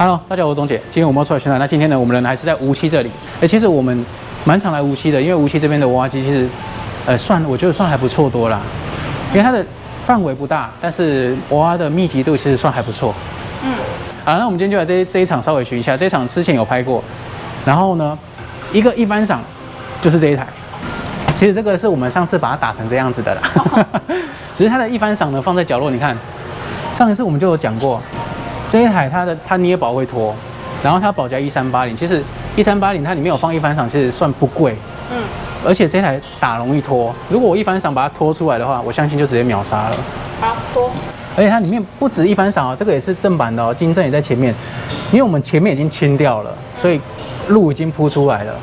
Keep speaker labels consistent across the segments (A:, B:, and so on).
A: Hello，大家好，我是钟姐。今天我们要出来宣传。那今天呢，我们人还是在无锡这里。哎，其实我们蛮常来无锡的，因为无锡这边的娃娃机其实，呃，算我觉得算还不错多啦。因为它的范围不大，但是娃娃的密集度其实算还不错。嗯。好，那我们今天就来这这一场稍微巡一下。这一场之前有拍过，然后呢，一个一般赏就是这一台。其实这个是我们上次把它打成这样子的啦。只是它的一番赏呢放在角落，你看，上一次我们就有讲过，这一台它的它捏薄会脱，然后它保价一三八零，其实一三八零它里面有放一番赏，其实算不贵，嗯，而且这台打容易脱，如果我一番赏把它拖出来的话，我相信就直接秒杀了。
B: 好脱，
A: 而且它里面不止一番赏哦，这个也是正版的哦，金正也在前面，因为我们前面已经清掉了，所以路已经铺出来了，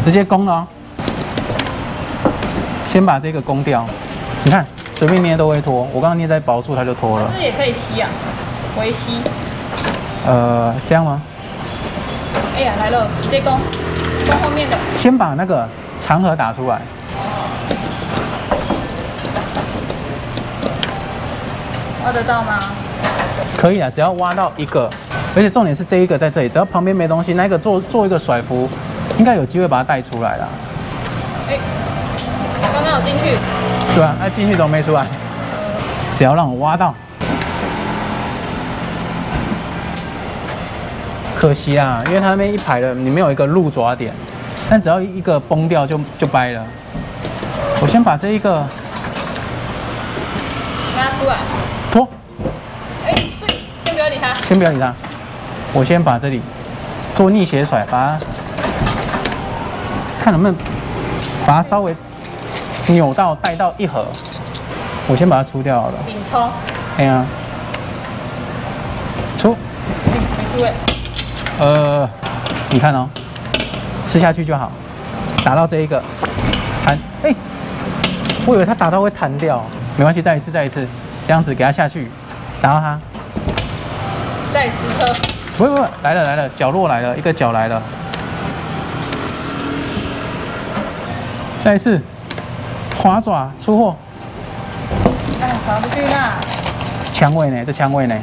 A: 直接攻了哦。先把这个攻掉，你看。随便捏都会脱，我刚刚捏在薄处，它就脱了。
B: 这也可以吸啊，回吸。
A: 呃，这样吗？
B: 哎呀，来了，直接攻，攻后面的。
A: 先把那个长河打出来。
B: 挖得到吗？
A: 可以啊，只要挖到一个，而且重点是这一个在这里，只要旁边没东西，那个做做一个甩浮，应该有机会把它带出来了。哎，
B: 刚刚有进去。
A: 对啊，那进去怎么没出来，只要让我挖到，可惜啊，因为它那边一排的，你没有一个鹿爪点，但只要一个。崩掉就就掰了。我先把这一个
B: 拉出来，
A: 拖。
B: 哎，对，先不要理它，
A: 先不要理它，我先把这里。做逆斜甩，把它看能不能把它稍微。扭到带到一盒，我先把它出掉好了。
B: 顶冲。
A: 哎呀，出。
B: 没出
A: 呃，你看哦，吃下去就好。打到这一个，弹。哎，我以为它打到会弹掉，没关系，再一次，再一次，这样子给它下去，打到它。
B: 再实车。
A: 不会不会，来了来了，角落来了一个角来了。再一次。滑爪出货，
B: 哎，跑不去那。
A: 枪位呢？这枪位呢？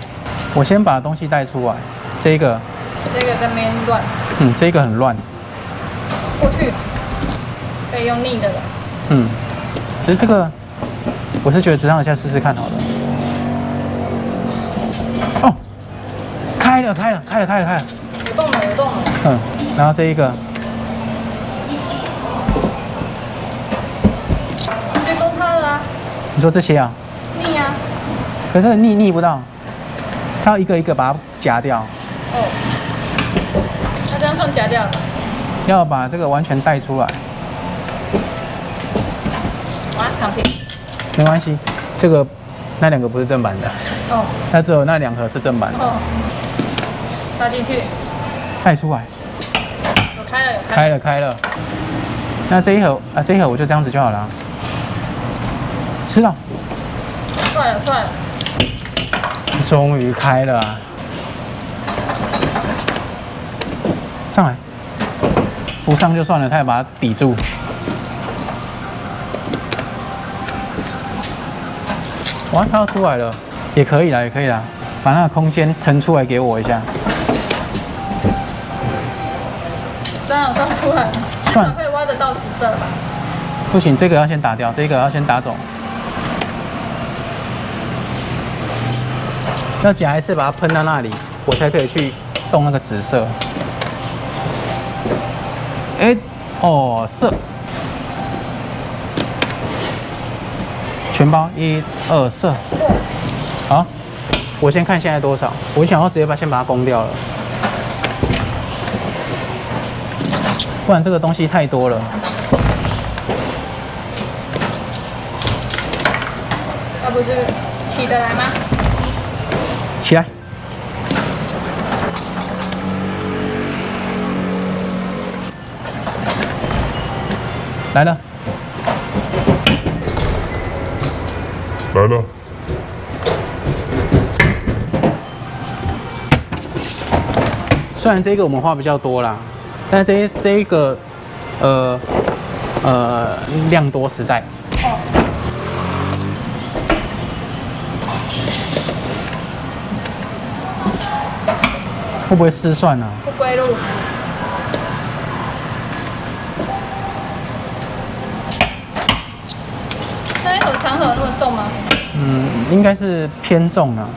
A: 我先把东西带出来。这个，
B: 这个在边乱。
A: 嗯，这个很乱。
B: 过去，可以用逆的了。
A: 嗯，其实这个，我是觉得直上一下试试看好了。哦，开了，开了，开了，开了，开了。
B: 有动了，有动了。嗯，
A: 然后这一个。你说这些啊？
B: 逆啊！
A: 可是逆逆不到，它要一个一个把它夹掉。哦。要把这个完全带出来。
B: 哇，躺平。
A: 没关系，这个那两个不是正版的。哦。那只有那两盒是正版的。哦。
B: 插进去。
A: 带出来。
B: 我开了，有
A: 开了，开了。那这一盒啊，这一盒我就这样子就好了。吃了，
B: 算了算了，
A: 终于开了，上来，不上就算了，他要把它抵住。哇，它要出来了，也可以啦，也可以啦，把那个空间腾出来给我一下。
B: 这样算出来，算可以挖得到紫色吧？
A: 不行，这个要先打掉，这个要先打走。要夹一次，把它喷到那里，我才可以去动那个紫色。哎，哦，色，全包一二色。好，我先看现在多少。我想要直接把先把它攻掉了，不然这个东西太多了。
B: 那不是起得来吗？
A: 起来，来了，
C: 来了。
A: 虽然这个我们花比较多啦，但是这这一个，呃呃，量多实在。会不会失算呢？
B: 不归路。那一口长河那么重吗？
A: 嗯，应该是偏重啊。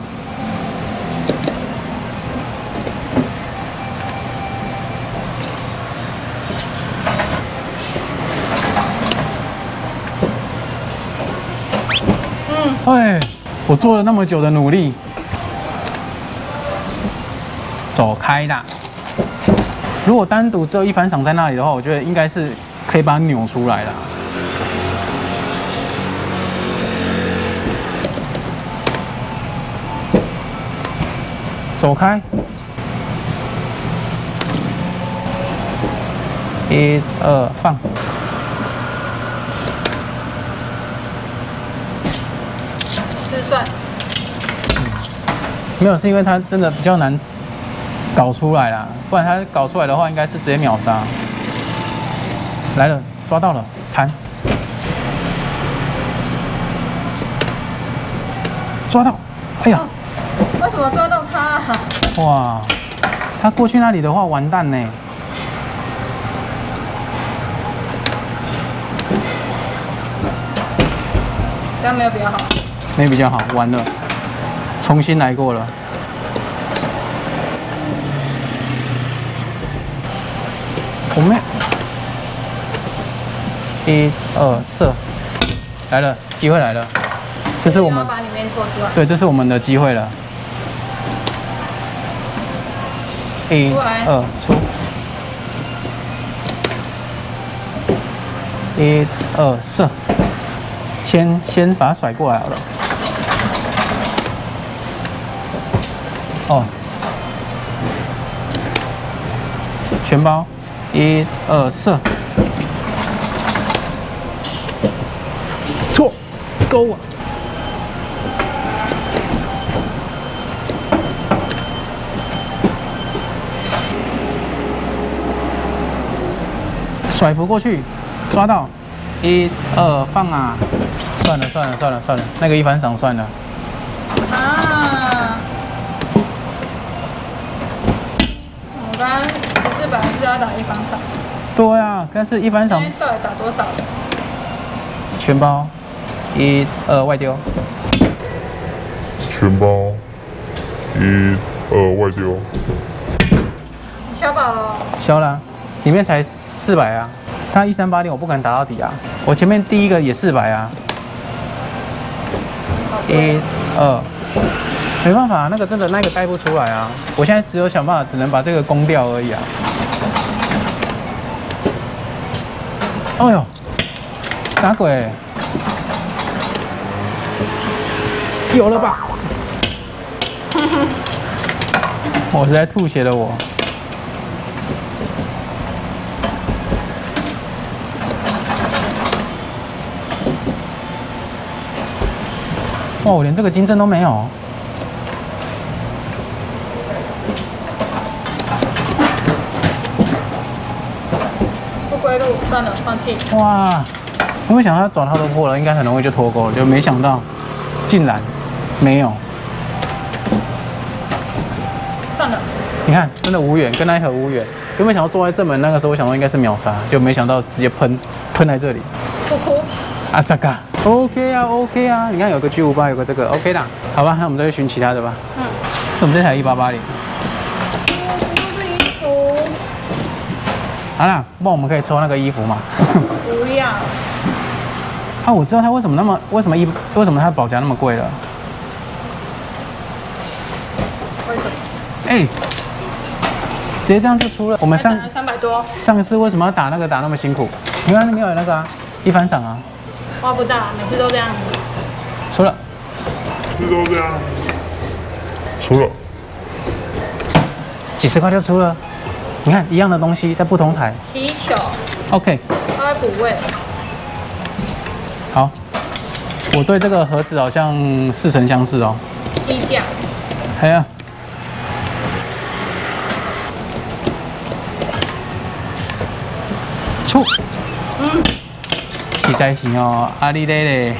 A: 嗯，哎，我做了那么久的努力，走开啦！如果单独只有一番赏在那里的话，我觉得应该是可以把它扭出来的。走开！一、二，放。
B: 失算。
A: 没有，是因为它真的比较难搞出来啦，不然它搞出来的话，应该是直接秒杀。来了，抓到了，弹。抓到！哎呀！
B: 为什么抓？
A: 哇，他过去那里的话完蛋呢。
B: 这样没有比较好。
A: 没比较好，完了，重新来过了。我们一二四，来了，机会来了，这是我们
B: 把里面拖出来。
A: 对，这是我们的机会了。一、二，出！一、二，射！先先把它甩过来好了。哦，全包！一、二，射！错，勾啊！甩浮过去，抓到，一二放啊！算了算了算了算了，那个一反赏算了。啊！
B: 我刚不是本来是要打一反赏。
A: 对啊，但是一番赏。
B: 到底打多少？
A: 全包，一二外丢。
C: 全包，一二外丢。
B: 你消保了？
A: 消了。里面才四百啊，他一三八零，我不可能打到底啊。我前面第一个也四百啊，一、二，没办法，那个真的那个带不出来啊。我现在只有想办法，只能把这个攻掉而已啊。哎呦，啥鬼？有了吧？我实在吐血了我。哇，我连这个金针都没有。
B: 不归路，算了，放弃。
A: 哇，我没想到爪套都破了，应该很容易就脱钩了，就没想到竟然没有。
B: 算了。
A: 你看，真的无缘，跟那一盒无缘。有没有想到坐在正门那个时候，我想说应该是秒杀，就没想到直接喷喷在这里。啊，这个。OK 啊，OK 啊，你看有个 G 五八，有个这个 OK 的，好吧，那我们再去寻其他的吧。嗯，我们这台一八八零。
B: 衣服。
A: 好了，那我们可以抽那个衣服吗？
B: 不要。
A: 啊，我知道它为什么那么，为什么一，为什么它的保价那么贵了？
B: 为什么？
A: 哎，直接这样就出了。我们上
B: 三百多。
A: 上一次为什么要打那个打那么辛苦？因为那边有那个啊，一番赏啊。
B: 花不大，每次都这样。
A: 出了。
C: 每次都这样。出了。
A: 几十块就出了。你看，一样的东西在不同台。
B: 皮球。
A: OK。
B: 它会补位。
A: 好。我对这个盒子好像似曾相识哦。
B: 低价。
A: 哎呀。出。嗯。实在是哦，阿里咧咧，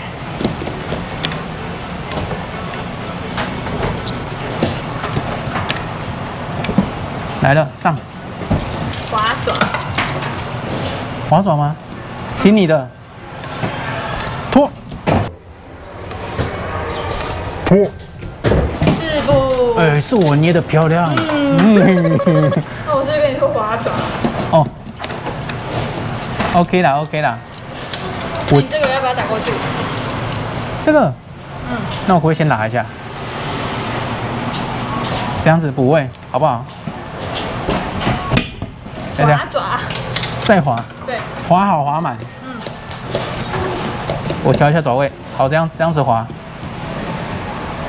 A: 来了，上
B: 滑爪，
A: 滑爪吗？听你的，拖
C: 拖，
B: 是不？
A: 哎、是我捏的漂亮。嗯，
B: 那我是跟你说滑爪，
A: 哦，OK 啦，OK 啦。
B: 那你这个要不要打过去？
A: 这个，
B: 嗯，
A: 那我可不可以先打一下？这样子补位好不好？再这样
B: 滑爪，
A: 再滑，
B: 对，
A: 滑好滑满。
B: 嗯，
A: 我调一下爪位，好，这样这样子滑，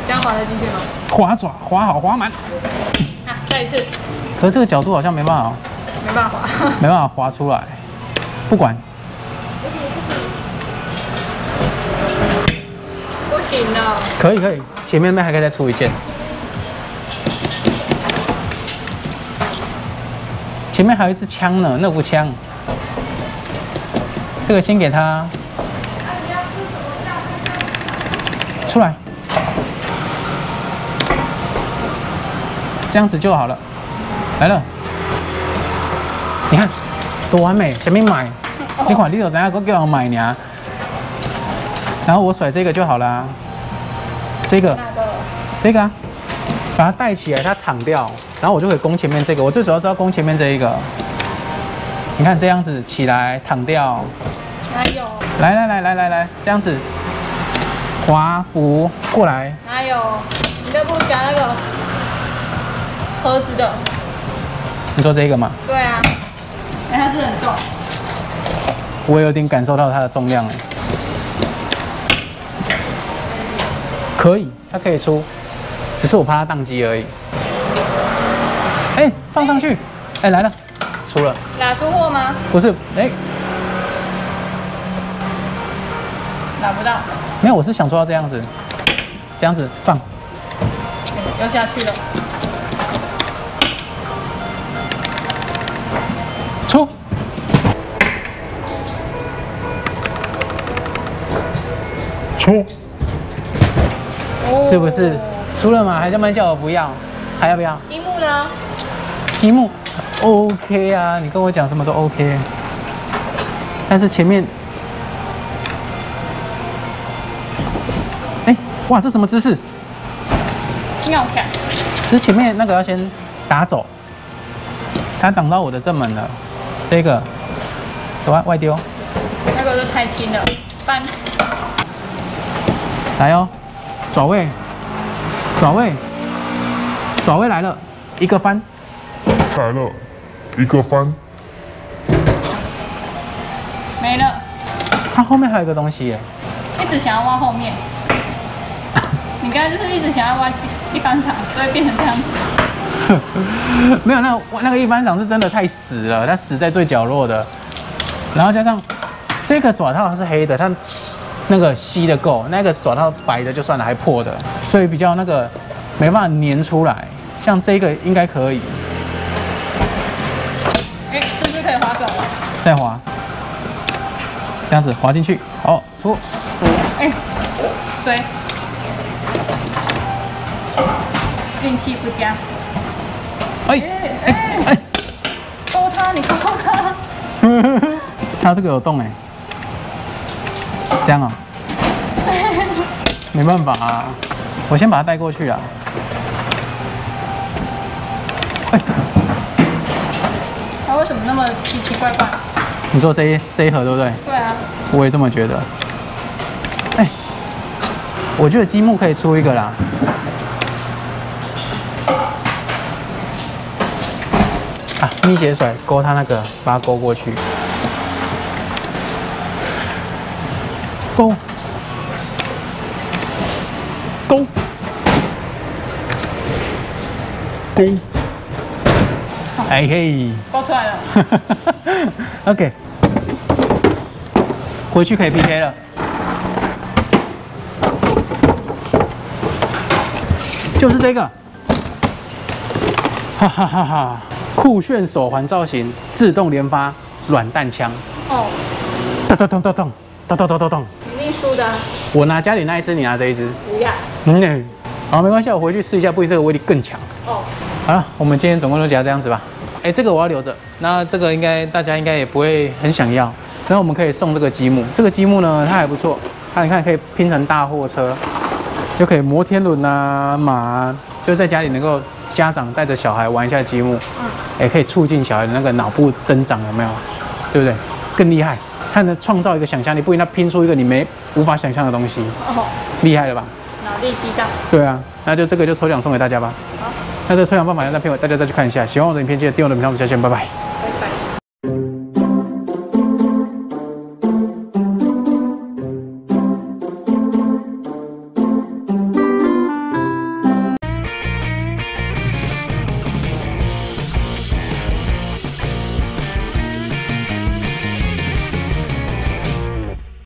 B: 这样滑得进去吗？
A: 滑爪滑好滑满。
B: 啊，再一次，
A: 可是这个角度好像没办法，
B: 没办法滑，
A: 没办法滑出来。不管，可以可以，前面那边还可以再出一件。前面还有一支枪呢，那副枪。这个先给他出来，这样子就好了。来了，你看多完美，前面买，你看你有怎样给我给我买呢？然后我甩这个就好啦。这个？这个啊，把它带起来，它躺掉，然后我就可以攻前面这个。我最主要是要攻前面这一个。你看这样子起来躺掉，
B: 哪有？
A: 来来来来来来，这样子滑补过来，
B: 哪有？你都不夹那个盒子的？
A: 你说这个吗，
B: 对啊，哎，它是很重，
A: 我有点感受到它的重量哎，可以，它可以出，只是我怕它宕机而已。哎，放上去，哎来了，出了，
B: 拿出货吗？
A: 不是，哎，
B: 拿不到，
A: 没有，我是想说要这样子，这样子放，
B: 要下去了。
A: 出，
C: 出，
B: 哦
A: 是不是？出了嘛？还这么叫我不要，还要不要？
B: 积木呢？
A: 积木 OK 啊，你跟我讲什么都 OK。但是前面，哎，哇，这什么姿势？
B: 尿片，
A: 其实前面那个要先打走，他挡到我的正门了。这个，外外丢，
B: 那个就太轻了，翻。
A: 来哦，爪位，爪位，爪位来了，一个翻，
C: 来了，一个翻，
B: 没了，
A: 它后面还有一个东西耶，
B: 一直想要挖后面。你刚才就是一直想要挖一翻场，所以变成这样子。
A: 没有那个那个一翻掌是真的太死了，它死在最角落的，然后加上这个爪套是黑的，它那个吸的够，那个爪套白的就算了，还破的，所以比较那个没办法粘出来。像这个应该可以，
B: 哎、是不是可以滑走了？
A: 再滑，这样子滑进去，好出，
B: 哎、水，运气不佳。
A: 哎
B: 哎
A: 哎
B: 哎，
A: 哎，
B: 勾它，你勾它。
A: 它这个有洞哎，这样啊、没办法啊，我先把它带过去啊。哎，
B: 它为什么那么奇奇怪怪？
A: 你做这一这一盒对不对？
B: 对啊，
A: 我也这么觉得。哎，我觉得积木可以出一个啦。啊，蜜姐甩勾它那个，把它勾过去。勾，勾，
C: 勾，
A: 哎嘿。
B: 爆出来了。
A: OK，回去可以 PK 了。就是这个，哈哈哈哈！酷炫手环造型，自动连发软弹枪，
B: 哦，
A: 咚咚咚咚咚咚咚咚咚咚。
B: 一定输的啊，
A: 我拿家里那一只，你拿这一只。
B: 不要。
A: 嗯，好，没关系，我回去试一下，不一定这个威力更强。
B: 哦，
A: 好好了，我们今天总共就讲这样子吧。哎，这个我要留着，那这个应该大家应该也不会很想要。然后我们可以送这个积木，这个积木呢它还不错，它你看可以拼成大货车，又可以摩天轮啊、马啊，就在家里能够家长带着小孩玩一下积木，
B: 嗯，
A: 也可以促进小孩的那个脑部增长，有没有？对不对？更厉害，它能创造一个想象力，不一定要拼出一个你没无法想象的东西，
B: 哦，
A: 厉害了吧？
B: 脑力激荡。
A: 对啊，那就这个就抽奖送给大家吧。
B: 好。
A: 那这个抽奖办法要在片尾大家再去看一下。喜欢我的影片记得订阅我的频道，我们下期见，拜拜。